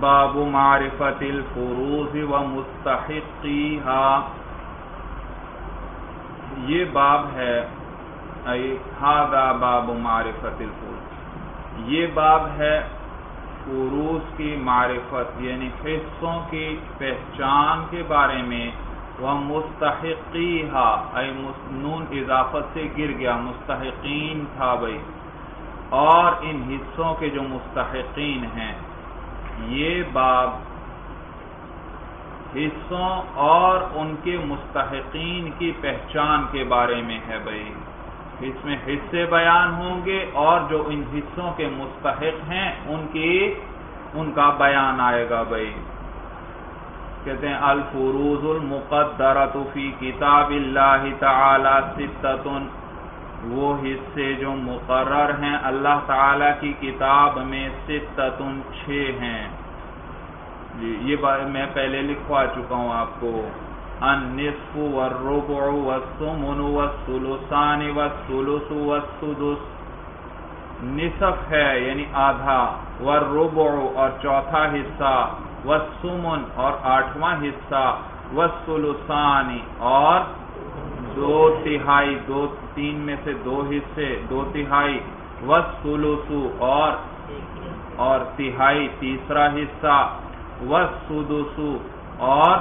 باب معرفت الفروز و مستحقیها یہ باب ہے ہاگا باب معرفت الفروز یہ باب ہے فروز کی معرفت یعنی حصوں کی پہچان کے بارے میں۔ وہ مستحقی نون اضافت سے گر گیا، مستحقین تھا بھائی۔ اور ان حصوں کے جو مستحقین ہیں یہ باب حصوں اور ان کے مستحقین کی پہچان کے بارے میں ہے بھائی۔ اس میں حصے بیان ہوں گے اور جو ان حصوں کے مستحق ہیں، ان کی ان کا بیان آئے گا بھائی۔ کہتے ہیں الفروز المقدرت فی کتاب اللہ تعالی ستتن وہ حصے جو مقرر ہیں اللہ تعالی کی کتاب میں ستتن چھ ہیں۔ جی یہ میں پہلے لکھوا چکا ہوں آپ کو۔ النصف والربع والثمن والثلثان والثلث والسدس۔ نصف ہے یعنی آدھا۔ والربع اور چوتھا حصہ۔ والثمن اور آٹھواں حصہ۔ والثلثان اور دو تہائی، دو تین میں سے دو حصے، دو تہائی، والثلث اور اور تہائی تیسرا حصہ، والسدس اور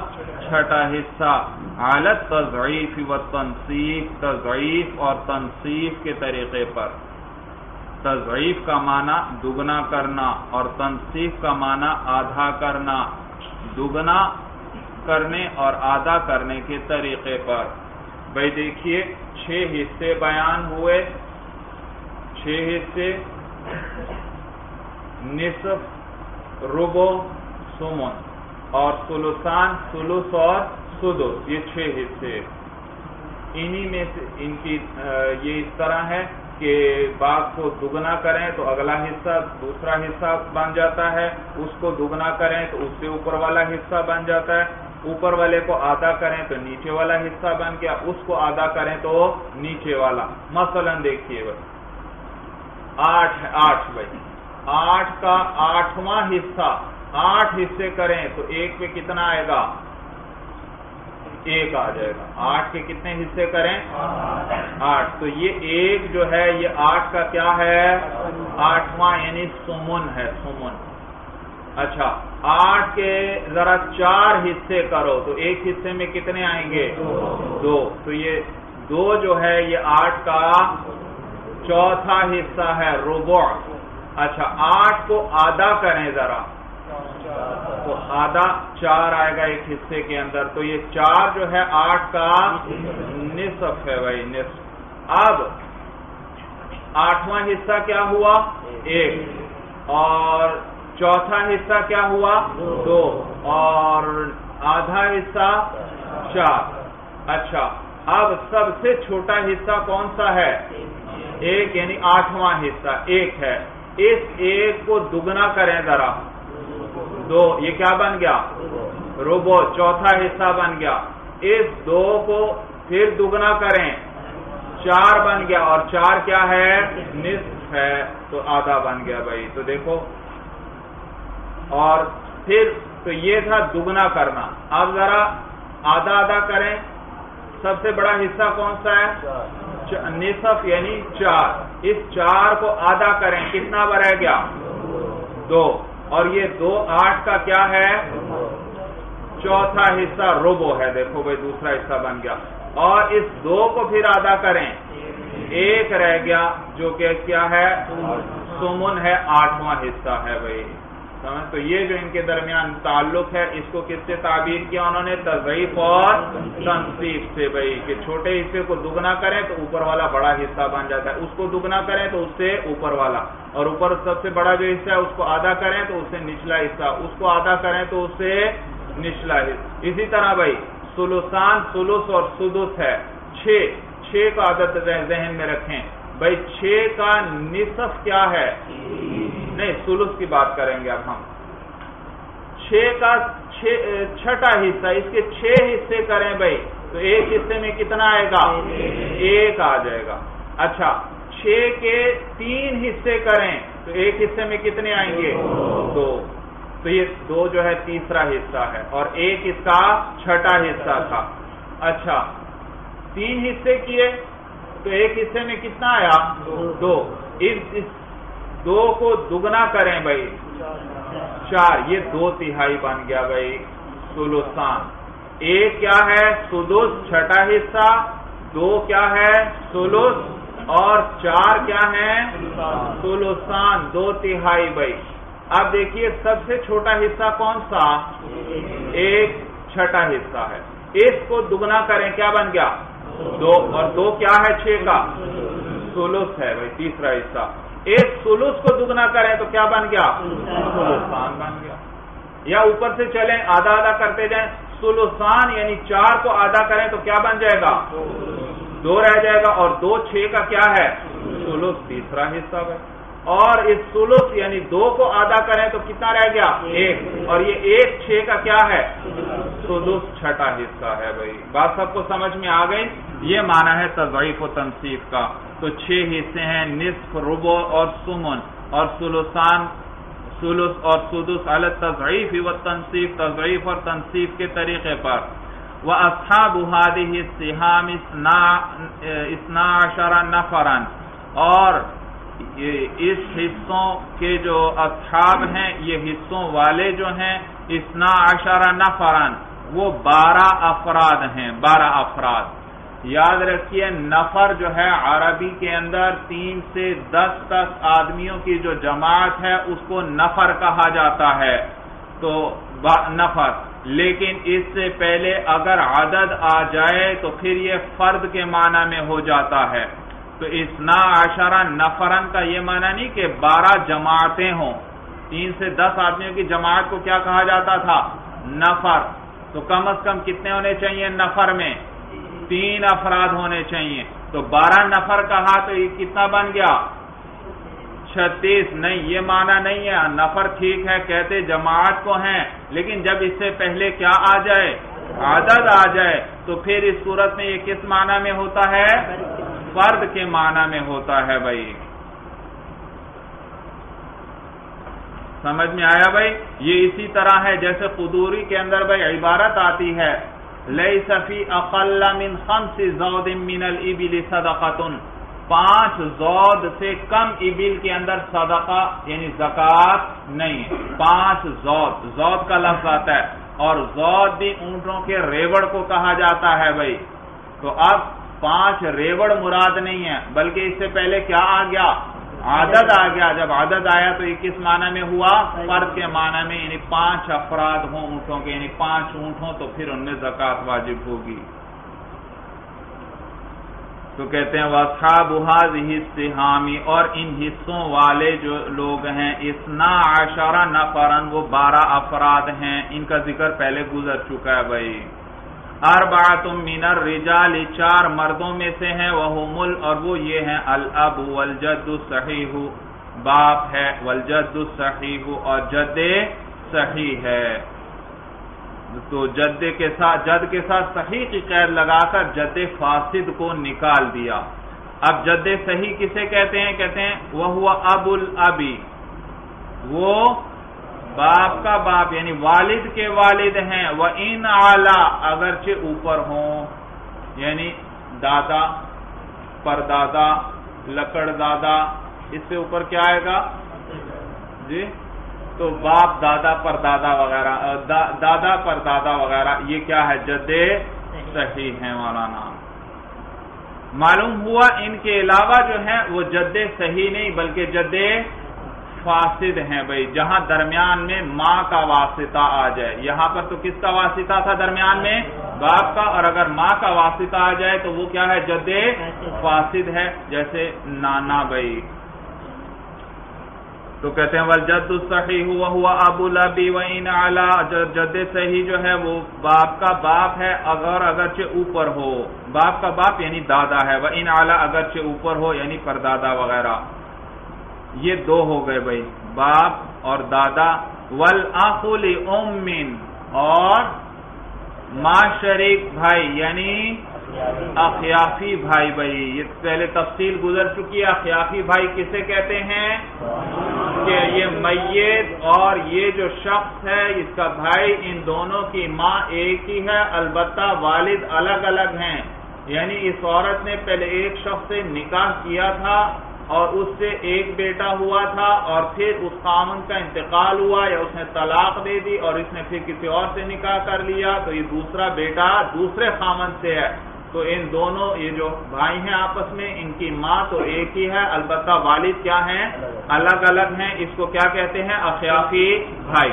چھٹا حصہ۔ حالت تضعیف و تنصیف تضعیف اور تنصیف کے طریقے پر۔ تضعیف کا معنی دگنا کرنا اور تنصیف کا معنی آدھا کرنا۔ دگنا کرنے اور آدھا کرنے کے طریقے پر۔ بھائی دیکھیے، چھ حصے بیان ہوئے۔ چھ حصے، نصف ربو سمن۔ اور سلوسان، سلوس اور سدس۔ یہ چھ حصے انہی میں سے، ان کی یہ اس طرح ہے کہ باغ کو دگنا کریں تو اگلا حصہ دوسرا حصہ بن جاتا ہے۔ اس کو دگنا کریں تو اس سے اوپر والا حصہ بن جاتا ہے۔ اوپر والے کو آدھا کریں تو نیچے والا حصہ بن گیا، اس کو آدھا کریں تو نیچے والا۔ مثلا دیکھیے بھائی آٹھ آٹھ بھائی۔ آٹھ کا آٹھواں حصہ۔ آٹھ حصے کریں تو ایک پہ کتنا آئے گا؟ ایک آ جائے گا۔ آٹھ کے کتنے حصے کریں؟ آٹھ۔ تو یہ ایک جو ہے، یہ آٹھ کا کیا ہے؟ آٹھواں یعنی سمن ہے، سمن۔ اچھا آٹھ کے ذرا چار حصے کرو تو ایک حصے میں کتنے آئیں گے؟ دو۔ تو یہ دو جو ہے یہ آٹھ کا چوتھا حصہ ہے روبو اچھا آٹھ کو آدھا کریں ذرا۔ تو آدھا چار آئے گا ایک حصے کے اندر۔ تو یہ چار جو ہے آٹھ کا نصف ہے بھائی نصف۔ اب آٹھواں حصہ کیا ہوا؟ ایک۔ اور چوتھا حصہ کیا ہوا؟ دو. اور آدھا حصہ چار. اچھا. اب سب سے چھوٹا حصہ کون سا ہے؟ ایک یعنی آٹھواں حصہ. ایک ہے. اس ایک کو دگنا کریں ذرا. دو. یہ کیا بن گیا؟ روبو چوتھا حصہ بن گیا. اس دو کو پھر دگنا کریں. چار بن گیا. اور چار کیا ہے؟ نصف ہے. تو آدھا بن گیا بھائی. تو دیکھو. اور پھر تو یہ تھا دگنا کرنا۔ اب ذرا آدھا آدھا کریں۔ سب سے بڑا حصہ کون سا ہے؟ نصف یعنی چار۔ اس چار کو آدھا کریں۔ کتنا برہ گیا؟ دو۔ اور یہ دو آٹھ کا کیا ہے؟ چوتھا حصہ روبو ہے۔ دیکھو بھائی، دوسرا حصہ بن گیا۔ اور اس دو کو پھر ادا کریں۔ ایک رہ گیا، جو کہ کیا ہے؟ سمن ہے، آٹھواں حصہ ہے بھائی۔ سمجھ تو یہ جو ان کے درمیان تعلق ہے، اس کو کس سے تعبیر کیا انہوں نے؟ تضعیف اور تنصیب سے، بھائی، کہ چھوٹے حصے کو دگنا کریں تو اوپر والا بڑا حصہ بن جاتا ہے۔ اس کو دگنا کریں تو اس سے اوپر والا، اور اوپر سب سے بڑا جو حصہ ہے، اس کو آدھا کریں تو اس سے نچلا حصہ، اس کو آدھا کریں تو اس سے نچلا حصہ۔ اسی طرح، بھائی، سلوسان سلوس اور سدس ہے۔ چھ چھ کا عادت ذہن میں رکھیں۔ بھائی، چھ کا نصف کیا ہے؟ نہیں سلس کی بات کریں گے اب ہم۔ چھ کا چھٹا حصہ، اس کے چھ حصے کریں بھائی، تو ایک حصے میں کتنا آئے گا؟ ایک آ جائے گا۔ اچھا چھ کے تین حصے کریں، تو ایک حصے میں کتنے آئیں گے؟ دو۔ تو یہ دو جو ہے، تیسرا حصہ ہے، اور ایک اس کا چھٹا حصہ تھا۔ اچھا تین حصے کیے، تو ایک حصے میں کتنا آیا؟ دو۔ اس دو کو دگنا کریں بھائی۔ چار، یہ دو تہائی بن گیا بھائی۔ سلوسان۔ ایک کیا ہے؟ سدس چھٹا حصہ۔ دو کیا ہے؟ سلوس۔ اور چار کیا ہے سلوسان۔ دو تہائی بھائی۔ اب دیکھیے سب سے چھوٹا حصہ کون سا؟ ایک چھٹا حصہ ہے۔ اس کو دگنا کریں، کیا بن گیا؟ دو۔ اور دو کیا ہے؟ چھ کا۔ سولوس ہے بھائی، تیسرا حصہ۔ ایک سولوس کو دگنا کریں تو کیا بن گیا؟ سولوسان بن گیا۔ یا اوپر سے چلیں، آدھا آدھا کرتے جائیں۔ سولوسان یعنی چار کو آدھا کریں تو کیا بن جائے گا؟ دو رہ جائے گا۔ اور دو چھ کا کیا ہے؟ سولوس تیسرا حصہ بھائی اور اس سلوس یعنی دو کو آدھا کریں تو کتنا رہ گیا؟ ایک۔ اور یہ ایک چھ کا کیا ہے؟ سلوس چھٹا حصہ ہے بھائی۔ بات سب کو سمجھ میں آ گئی؟ یہ مانا ہے تضعیف و تنصیف کا۔ تو چھ حصے ہیں، نصف ربو اور سمن اور سلوسان، سلوس اور سدس الگ تضعیف و تنصیف تضعیف اور تنصیف کے طریقے پر۔ وہ اچھا بہادی سہام اسنا شرا اور اس حصوں کے جو اصحاب ہیں، یہ حصوں والے جو ہیں اسنا اشارہ نفران وہ بارہ افراد ہیں، بارہ افراد۔ یاد رکھیے، نفر جو ہے، عربی کے اندر تین سے دس تک آدمیوں کی جو جماعت ہے، اس کو نفر کہا جاتا ہے۔ تو نفر۔ لیکن اس سے پہلے اگر عدد آ جائے، تو پھر یہ فرد کے معنی میں ہو جاتا ہے۔ تو اسنا عشرہ نفرن کا یہ معنی نہیں کہ بارہ جماعتیں ہوں۔ تین سے دس آدمیوں کی جماعت کو کیا کہا جاتا تھا؟ نفر۔ تو کم از کم کتنے ہونے چاہیے نفر میں؟ تین افراد ہونے چاہیے۔ تو بارہ نفر کہا تو یہ کتنا بن گیا؟ چھتیس۔ نہیں، یہ معنی نہیں ہے۔ نفر ٹھیک ہے، کہتے جماعت کو ہیں، لیکن جب اس سے پہلے کیا آ جائے؟ عدد آ جائے۔ تو پھر اس صورت میں یہ کس معنی میں ہوتا ہے؟ فرد کے معنی میں ہوتا ہے بھائی۔ سمجھ میں آیا بھائی؟ یہ اسی طرح ہے، جیسے قدوری کے اندر بھائی عبارت آتی ہے۔ لئی صفی اقل من خمس زود من الابل صدقتن پانچ زود سے کم ابل کے اندر صدقہ یعنی زکات نہیں پانچ زود زود کا لفظ آتا ہے. اور زود بھی اونٹوں کے ریوڑ کو کہا جاتا ہے بھائی. تو اب پانچ ریوڑ مراد نہیں ہے، بلکہ اس سے پہلے کیا آ گیا؟ عادت آ گیا جب عادت آیا تو یہ کس معنی میں ہوا؟ فرد کے معنی میں یعنی پانچ افراد ہوں اونٹوں کے یعنی پانچ اونٹ ہوں تو پھر ان میں زکات واجب ہوگی۔ تو کہتے ہیں وسا بحاظ حصے اور ان حصوں والے جو لوگ ہیں اسنا عشرہ نفرن وہ بارہ افراد ہیں۔ ان کا ذکر پہلے گزر چکا ہے بھائی۔ اربعت من الرجال، چار مردوں میں سے ہیں وہ مل اور وہ یہ ہیں، الاب والجد صحیح باپ ہے، والجد صحیح اور جد صحیح ہے۔ تو جد کے ساتھ جد کے ساتھ صحیح کی قید لگا کر جد فاسد کو نکال دیا۔ اب جد صحیح کسے کہتے ہیں؟ کہتے ہیں وہ ہوا ابو الابی۔ وہ باپ کا باپ یعنی والد کے والد ہیں وہ ان آلہ اگرچہ اوپر ہوں یعنی دادا پر دادا لکڑ دادا، اس سے اوپر کیا آئے گا؟ جی؟ تو باپ، دادا پر دادا وغیرہ دادا پر دادا وغیرہ، یہ کیا ہے؟ جدے صحیح ہے مولانا۔ معلوم ہوا ان کے علاوہ جو ہیں، وہ جدے صحیح نہیں، بلکہ جدے فاسد ہیں بھائی، جہاں درمیان میں ماں کا واسطہ آ جائے۔ یہاں پر تو کس کا واسطہ تھا درمیان میں؟ باپ کا، اور اگر ماں کا واسطہ آ جائے تو وہ کیا ہے؟ جد فاسد ہے، جیسے نانا بھائی۔ تو کہتے ہیں جد صحیح ہوا ہوا ابو لبی و ان جد صحیح جو ہے وہ باپ کا باپ ہے، اگر اگرچہ اوپر ہو۔ باپ کا باپ یعنی دادا ہے۔ وہ ان اعلیٰ اگرچہ اوپر ہو یعنی پردادا وغیرہ۔ یہ دو ہو گئے بھائی، باپ اور دادا ول امن اور ماں شریک بھائی یعنی اخیافی بھائی بھائی۔ یہ پہلے تفصیل گزر چکی ہے، اخیافی بھائی کسے کہتے ہیں؟ کہ یہ میت اور یہ جو شخص ہے، اس کا بھائی ان دونوں کی ماں ایک ہی ہے، البتہ والد الگ الگ ہیں۔ یعنی اس عورت نے پہلے ایک شخص سے نکاح کیا تھا اور اس سے ایک بیٹا ہوا تھا اور پھر اس خامن کا انتقال ہوا یا اس نے طلاق دے دی اور اس نے پھر کسی اور سے نکاح کر لیا، تو یہ دوسرا بیٹا دوسرے خامن سے ہے۔ تو ان دونوں، یہ جو بھائی ہیں آپس میں، ان کی ماں تو ایک ہی ہے، البتہ والد کیا ہیں؟ الگ الگ ہیں۔ اس کو کیا کہتے ہیں؟ اخیافی بھائی۔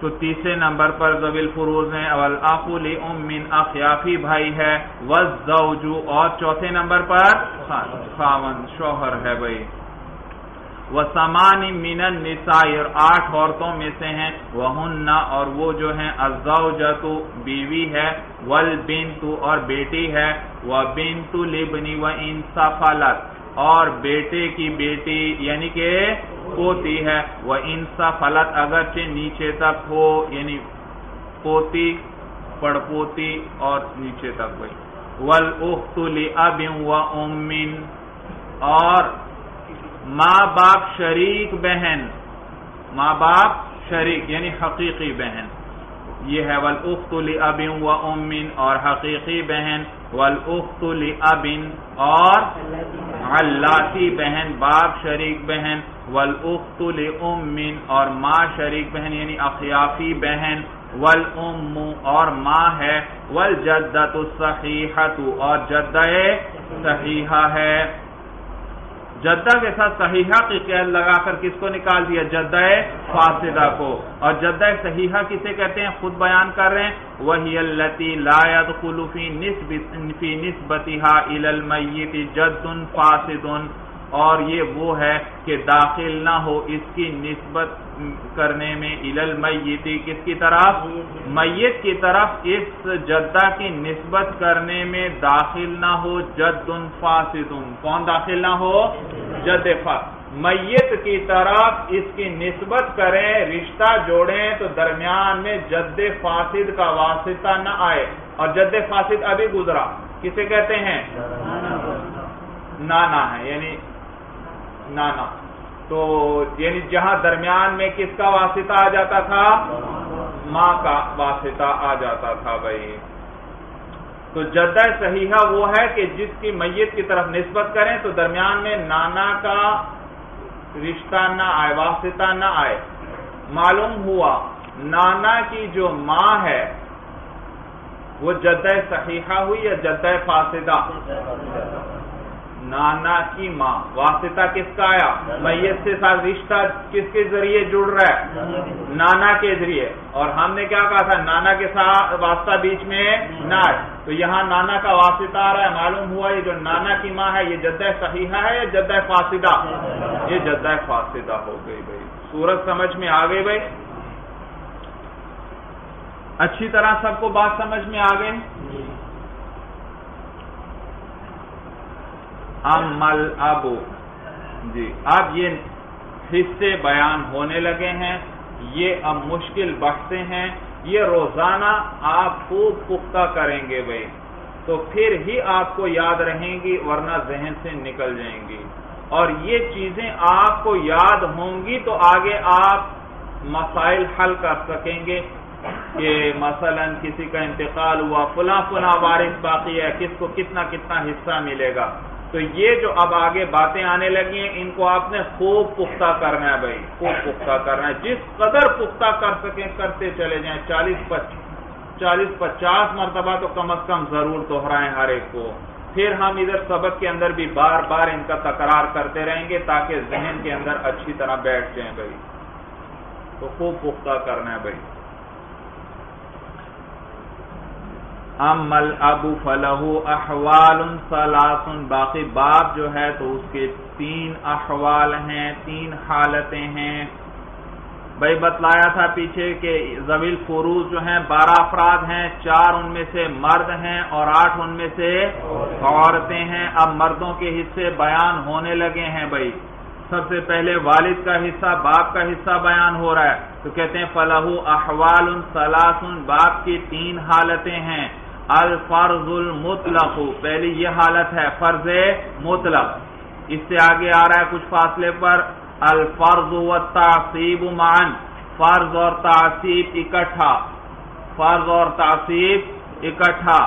تو تیسرے نمبر پر زبیل فروز ہیں، اول آخولی امین اخیافی بھائی ہے وزوجو اور چوتھے نمبر پر خاون، شوہر ہے بھائی۔ وہ سامان مین اور آٹھ عورتوں میں سے ہیں۔ وہ اور وہ جو ہیں ازو بیوی ہے ول اور بیٹی ہے۔ وہ بنتو لبنی و انصفالت اور بیٹے کی بیٹی یعنی کہ پوتی ہے۔ وہ انصا فلت اگرچہ نیچے تک ہو یعنی پوتی، پڑپوتی اور نیچے تک ہوئی ول اخت اب و امن اور ماں باپ شریک بہن۔ ماں باپ شریک یعنی حقیقی بہن۔ یہ ہے ولخت اب و امن اور حقیقی بہن۔ ولخت ابن اور اللہ بہن، باپ شریک بہن۔ ولخت امن اور ماں شریک بہن یعنی اخیافی بہن ول اور ماں ہے ول جدت اور جدہ صحیحہ ہے۔ جدہ کے ساتھ صحیحہ کی قید لگا کر کس کو نکال دیا؟ جدہ فاسدہ کو۔ اور جدہ صحیحہ کسے کہتے ہیں؟ خود بیان کر رہے ہیں۔ وہی التی لا يدخل في نسبتها الى المیت جد فاسد۔ اور یہ وہ ہے کہ داخل نہ ہو اس کی نسبت کرنے میں المیتی کس کی طرف؟ میت کی طرف۔ اس جدہ کی نسبت کرنے میں داخل نہ ہو، جد فاسد۔ کون داخل نہ ہو؟ جد میت کی طرف اس کی نسبت کریں، رشتہ جوڑیں تو درمیان میں جد فاسد کا واسطہ نہ آئے۔ اور جد فاسد ابھی گزرا، کسے کہتے ہیں؟ نانا ہے یعنی نانا تو یعنی جہاں درمیان میں کس کا واسطہ آ جاتا تھا؟ ماں کا واسطہ آ جاتا تھا بھائی۔ تو جدہ صحیحہ وہ ہے کہ جس کی میت کی طرف نسبت کریں تو درمیان میں نانا کا رشتہ نہ آئے، واسطہ نہ آئے۔ معلوم ہوا نانا کی جو ماں ہے، وہ جدہ صحیحہ ہوئی یا جدہ فاسدہ؟ نانا کی ماں۔ واسطہ کس کا آیا؟ میت سے ساتھ رشتہ کس کے ذریعے جڑ رہا ہے؟ نانا کے ذریعے۔ اور ہم نے کیا کہا تھا؟ نانا کے ساتھ واسطہ بیچ میں نہ تو یہاں نانا کا واسطہ آ رہا ہے، معلوم ہوا یہ جو نانا کی ماں ہے، یہ جدہ صحیحہ ہے یا جدہ فاسدہ؟ یہ جدہ فاسدہ ہو گئی بھائی۔ سورج سمجھ میں آ گئی بھائی؟ اچھی طرح سب کو بات سمجھ میں آ گئی امل ابو۔ جی اب یہ حصے بیان ہونے لگے ہیں، یہ اب مشکل بڑھتے ہیں، یہ روزانہ آپ خوب پختہ کریں گے بھائی۔ تو پھر ہی آپ کو یاد رہیں گی، ورنہ ذہن سے نکل جائیں گی۔ اور یہ چیزیں آپ کو یاد ہوں گی تو آگے آپ مسائل حل کر سکیں گے کہ مثلا کسی کا انتقال ہوا، فلاں فلاں وارث باقی ہے، کس کو کتنا کتنا حصہ ملے گا۔ تو یہ جو اب آگے باتیں آنے لگی ہیں، ان کو آپ نے خوب پختہ کرنا ہے بھائی، خوب پختہ کرنا ہے۔ جس قدر پختہ کر سکیں، کرتے چلے جائیں۔ چالیس چالیس پچاس مرتبہ تو کم از کم ضرور دوہرائیں ہر ایک کو۔ پھر ہم ادھر سبق کے اندر بھی بار بار ان کا تکرار کرتے رہیں گے تاکہ ذہن کے اندر اچھی طرح بیٹھ جائیں بھائی۔ تو خوب پختہ کرنا ہے بھائی۔ امل ابو فلح احوال سلاسن باقی باب جو ہے تو اس کے تین احوال ہیں، تین حالتیں ہیں۔ بھائی بتلایا تھا پیچھے کہ زویل فروز جو ہیں، بارہ افراد ہیں، چار ان میں سے مرد ہیں اور آٹھ ان میں سے عورتیں ہیں۔ اب مردوں کے حصے بیان ہونے لگے ہیں بھائی۔ سب سے پہلے والد کا حصہ، باپ کا حصہ بیان ہو رہا ہے۔ تو کہتے ہیں فلاح احوال سلاسن باپ کی تین حالتیں ہیں۔ الفرض المطلق۔ پہلی یہ حالت ہے، فرض مطلق۔ اس سے آگے آ رہا ہے کچھ فاصلے پر۔ الفرض و تعصیب مان فرض اور تعصیب اکٹھا۔ فرض اور تعصیب اکٹھا۔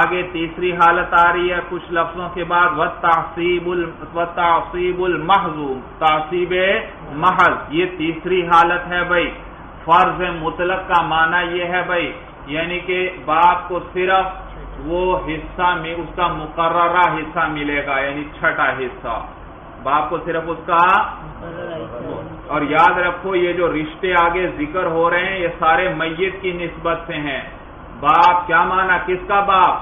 آگے تیسری حالت آ رہی ہے، کچھ لفظوں کے بعد۔ و تعصیب تعصیب المحضوم۔ تعصیب محض۔ یہ تیسری حالت ہے بھائی۔ فرض مطلق کا معنی یہ ہے بھائی یعنی کہ باپ کو صرف وہ حصہ میں، اس کا مقررہ حصہ ملے گا یعنی چھٹا حصہ۔ باپ کو صرف اس کا اور یاد رکھو، یہ جو رشتے آگے ذکر ہو رہے ہیں، یہ سارے میت کی نسبت سے ہیں۔ باپ کیا مانا؟ کس کا باپ؟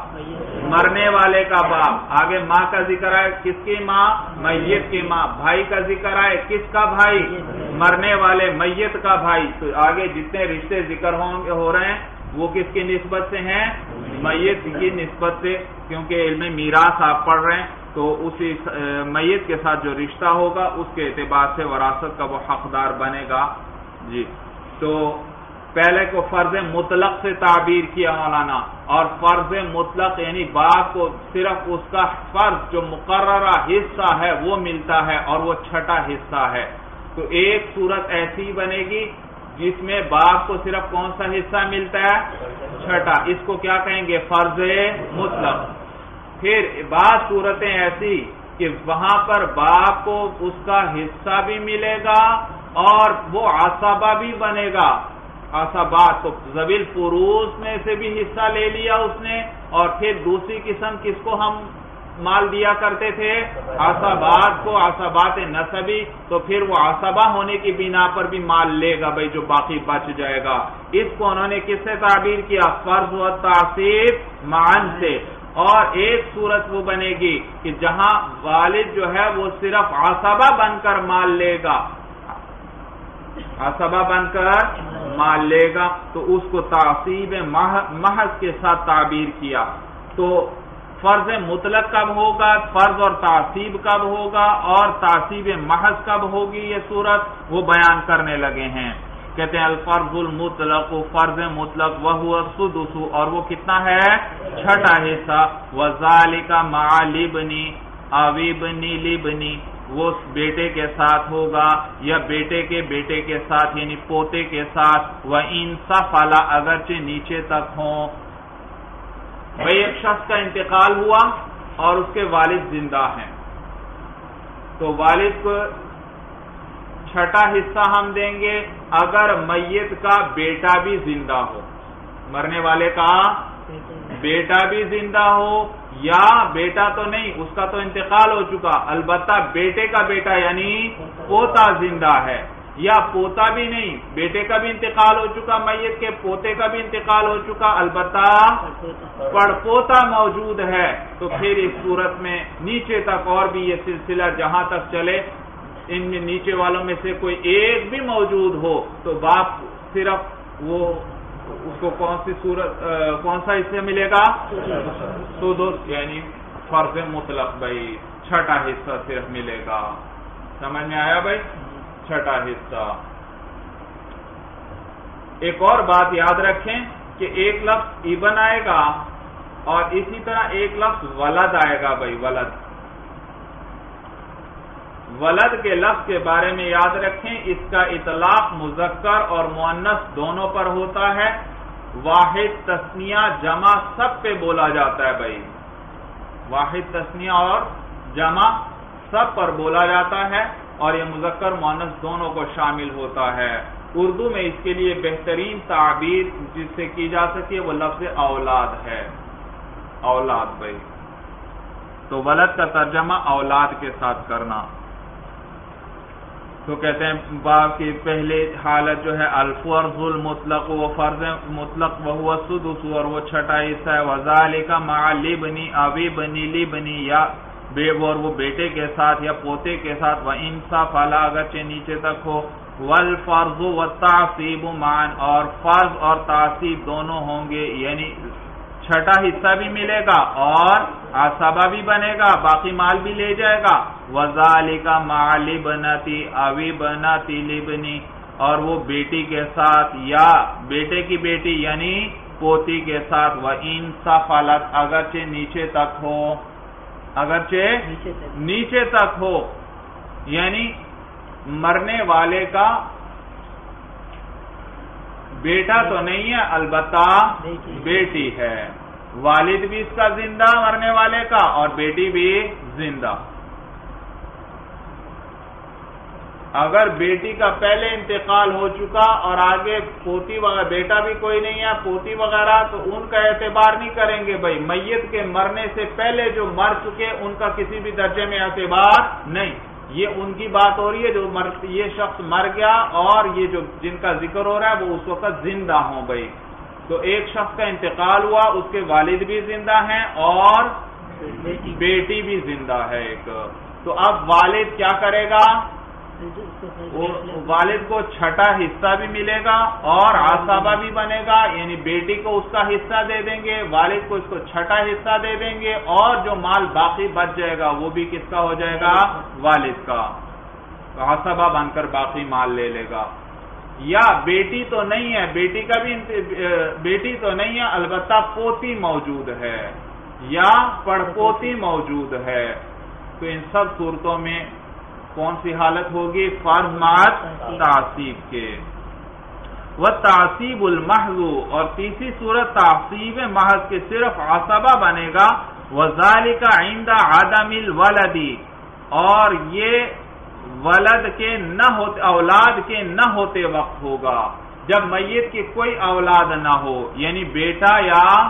مرنے والے کا باپ۔ آگے ماں کا ذکر آئے، کس کی ماں؟ میت کی ماں۔ بھائی کا ذکر آئے، کس کا بھائی؟ مرنے والے میت کا بھائی۔ تو آگے جتنے رشتے ذکر ہو رہے ہیں وہ کس کی نسبت سے ہیں؟ میت کی نسبت سے، کیونکہ علم میراث آپ پڑھ رہے ہیں، تو اسی میت کے ساتھ جو رشتہ ہوگا، اس کے اعتبار سے وراثت کا وہ حقدار بنے گا۔ جی۔ تو پہلے کو فرض مطلق سے تعبیر کیا مولانا، اور فرض مطلق یعنی باپ کو صرف اس کا فرض جو مقررہ حصہ ہے، وہ ملتا ہے اور وہ چھٹا حصہ ہے۔ تو ایک صورت ایسی بنے گی جس میں باپ کو صرف کون سا حصہ ملتا ہے؟ چھٹا۔ اس کو کیا کہیں گے؟ فرض مطلق۔ پھر بعض صورتیں ایسی کہ وہاں پر باپ کو اس کا حصہ بھی ملے گا اور وہ آسابہ بھی بنے گا۔ آسابات تو زبیل فروز میں سے بھی حصہ لے لیا اس نے اور پھر دوسری قسم کس کو ہم مال دیا کرتے تھے آسابات کو آسابات نصبی، تو پھر وہ آسابا ہونے کی بنا پر بھی مال لے گا بھائی جو باقی بچ جائے گا۔ اس کو انہوں نے کس سے تعبیر کیا؟ فرض و تاثیر مان سے۔ اور ایک صورت وہ بنے گی کہ جہاں والد جو ہے وہ صرف آسابا بن کر مال لے گا۔ آسبا بن کر مال لے گا، تو اس کو تعصیب محض کے ساتھ تعبیر کیا۔ تو فرض مطلق کب ہوگا؟ فرض اور تعصیب کب ہوگا؟ اور تعصیب محض کب ہوگی یہ صورت؟ وہ بیان کرنے لگے ہیں۔ کہتے ہیں، الفرض المطلق، فرض مطلق وہ سدسو اور وہ کتنا ہے؟ چھٹا حصہ۔ وزالکا مع لبنی اویبنی لبنی وہ بیٹے کے ساتھ ہوگا یا بیٹے کے بیٹے کے ساتھ یعنی پوتے کے ساتھ۔ وہ انصاف والا اگرچہ نیچے تک ہوں۔ بھائی ایک شخص کا انتقال ہوا اور اس کے والد زندہ ہیں۔ تو والد کو چھٹا حصہ ہم دیں گے اگر میت کا بیٹا بھی زندہ ہو۔ مرنے والے کا بیٹا بھی زندہ ہو یا بیٹا تو نہیں، اس کا تو انتقال ہو چکا۔ البتہ بیٹے کا بیٹا یعنی پوتا زندہ ہے۔ یا پوتا بھی نہیں، بیٹے کا بھی انتقال ہو چکا، میت کے پوتے کا بھی انتقال ہو چکا، البتہ پڑ پوتا موجود ہے۔ تو پھر اس صورت میں نیچے تک اور بھی یہ سلسلہ جہاں تک چلے، ان میں نیچے والوں میں سے کوئی ایک بھی موجود ہو، تو باپ صرف وہ، اس کو کون سی صورت کون سا حصہ ملے گا؟ سودس یعنی فرض مطلق بھائی، چھٹا حصہ صرف ملے گا۔ سمجھ میں آیا بھائی؟ چھٹا حصہ۔ ایک اور بات یاد رکھیں کہ ایک لفظ ایبن آئے گا اور اسی طرح ایک لفظ ولد آئے گا بھائی، ولد۔ ولد کے لفظ کے بارے میں یاد رکھیں، اس کا اطلاق مذکر اور معنس دونوں پر ہوتا ہے۔ واحد تسنیہ جمع سب پہ بولا جاتا ہے بھائی۔ واحد تسنیہ اور جمع سب پر بولا جاتا ہے۔ اور یہ مذکر معنس دونوں کو شامل ہوتا ہے۔ اردو میں اس کے لیے بہترین تعبیر جس سے کی جا سکے وہ لفظ اولاد ہے۔ اولاد بھائی۔ تو ولد کا ترجمہ اولاد کے ساتھ کرنا۔ تو کہتے ہیں باپ کی پہلے حالت جو ہے، الفرض المطلق، وہ فرض مطلق وہ سدس، اور وہ چھٹا حصہ ہے۔ وزال کا مالی بنی ابھی بنی لی بنی یا بے اور وہ بیٹے کے ساتھ یا پوتے کے ساتھ وہ انصاف اعلیٰ اگرچہ نیچے تک ہو ول فرض و تعصیب مان اور فرض اور تعصیب دونوں ہوں گے یعنی چھٹا حصہ بھی ملے گا اور آسابا بھی بنے گا، باقی مال بھی لے جائے گا۔ وزال کا مالی بناتی اوی بناتی لبنی اور وہ بیٹی کے ساتھ یا بیٹے کی بیٹی یعنی پوتی کے ساتھ۔ وہ ان سفالت اگرچہ نیچے تک ہو۔ اگرچہ نیچے تک۔ ہو یعنی مرنے والے کا بیٹا تو نہیں ہے البتہ بیٹی ہے۔ والد بھی اس کا زندہ مرنے والے کا اور بیٹی بھی زندہ۔ اگر بیٹی کا پہلے انتقال ہو چکا اور آگے پوتی وغیرہ بیٹا بھی کوئی نہیں ہے، پوتی وغیرہ، تو ان کا اعتبار نہیں کریں گے بھائی۔ میت کے مرنے سے پہلے جو مر چکے، ان کا کسی بھی درجے میں اعتبار نہیں۔ یہ ان کی بات ہو رہی ہے، جو مر یہ شخص مر گیا اور یہ جو جن کا ذکر ہو رہا ہے، وہ اس وقت زندہ ہوں بھائی۔ تو ایک شخص کا انتقال ہوا، اس کے والد بھی زندہ ہیں اور بیٹی بھی زندہ ہے ایک۔ تو اب والد کیا کرے گا؟ والد کو چھٹا حصہ بھی ملے گا اور آسابہ بھی بنے گا یعنی بیٹی کو اس کا حصہ دے دیں گے، والد کو اس کو چھٹا حصہ دے دیں گے، اور جو مال باقی بچ جائے گا، وہ بھی کس کا ہو جائے گا؟ والد کا۔ آسابہ بن کر باقی مال لے لے گا۔ یا بیٹی تو نہیں ہے، بیٹی کا بھی بیٹی تو نہیں ہے، البتہ پوتی موجود ہے۔ یا پڑپوتی موجود ہے۔ تو ان سب صورتوں میں کون سی حالت ہوگی؟ فرض مات تعصیب کے۔ وہ تعصیب المحض اور تیسری صورت تعصیب محض کے صرف عصبہ بنے گا۔ وزال کا آئندہ عدم الولدی اور یہ ولد کے نہ ہوتے اولاد کے نہ ہوتے وقت ہوگا۔ جب میت کی کوئی اولاد نہ ہو یعنی بیٹا یا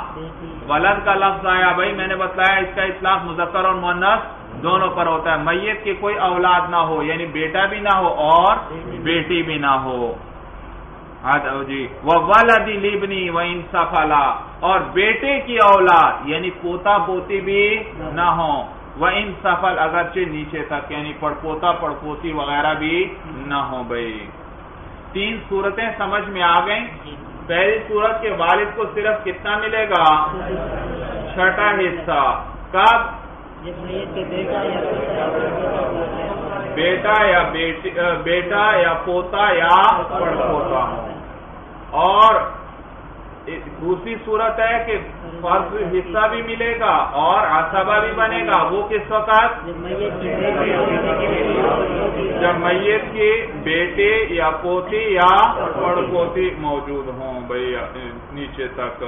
ولد کا لفظ آیا بھائی میں نے بتایا اس کا اطلاق مذکر اور مونس دونوں پر ہوتا ہے۔ میت کی کوئی اولاد نہ ہو یعنی بیٹا بھی نہ ہو اور بیٹی بھی نہ ہو۔ جی۔ وہ ولدی لیبنی و انصفلا اور بیٹے کی اولاد یعنی پوتا پوتی بھی نہ ہو۔ وہ ان سفل اگرچہ نیچے تک یعنی پڑپوتا پڑپوتی وغیرہ بھی نہ ہو بھائی۔ تین صورتیں سمجھ میں آ گئیں۔ پہلی صورت کے والد کو صرف کتنا ملے گا؟ چھٹا حصہ۔ کب؟ بیٹا یا بیٹا یا پوتا یا پڑ پوتا اور دوسری صورت ہے کہ فرض حصہ بھی ملے گا اور آسابہ بھی بنے گا۔ وہ کس وقت؟ جب میت کی بیٹے یا پوتی یا پڑ پوتی موجود ہوں بھائی نیچے تک۔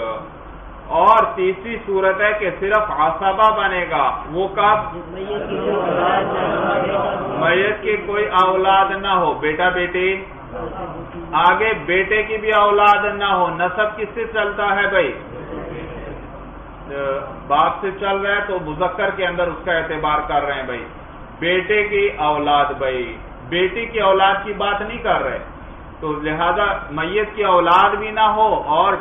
اور تیسری صورت ہے کہ صرف آسابہ بنے گا۔ وہ کب؟ میت کی کوئی اولاد نہ ہو۔ بیٹا بیٹی، آگے بیٹے کی بھی اولاد نہ ہو۔ نصب کس سے چلتا ہے بھائی؟ باپ سے چل رہا ہے تو مذکر کے اندر اس کا اعتبار کر رہے ہیں بھائی۔ بیٹے کی اولاد بھائی۔ بیٹی کی اولاد کی بات نہیں کر رہے۔ تو لہذا میت کی اولاد بھی نہ ہو اور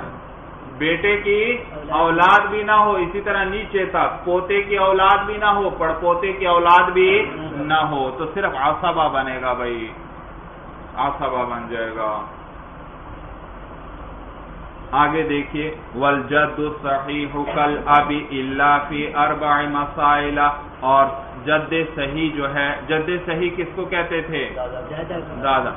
بیٹے کی اولاد بھی نہ ہو اسی طرح نیچے تک پوتے کی اولاد بھی نہ ہو پڑ پوتے کی اولاد بھی نہ ہو۔ تو صرف آسابہ بنے گا بھائی۔ آسابہ بن جائے گا۔ آگے دیکھیے ولجد صحیح کل ابی اللہ فی اربع مسائل۔ اور جد صحیح جو ہے جد صحیح کس کو کہتے تھے؟ دادا۔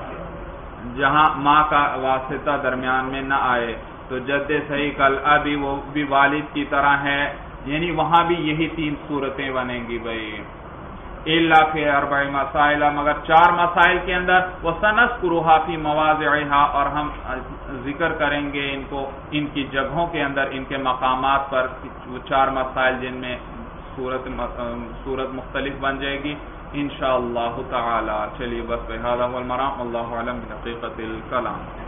جہاں ماں کا واسطہ درمیان میں نہ آئے۔ تو جد صحیح کل ابھی وہ بھی والد کی طرح ہے۔ یعنی وہاں بھی یہی تین صورتیں بنیں گی بھائی۔ اللہ کے اربعی مسائل، مگر چار مسائل کے اندر وہ سنس قروحافی مواز اور ہم ذکر کریں گے ان کو، ان کی جگہوں کے اندر، ان کے مقامات پر وہ چار مسائل جن میں صورت صورت مختلف بن جائے گی۔ انشاءاللہ تعالی، چلیے بس اللہ علم حقیقت الکلام۔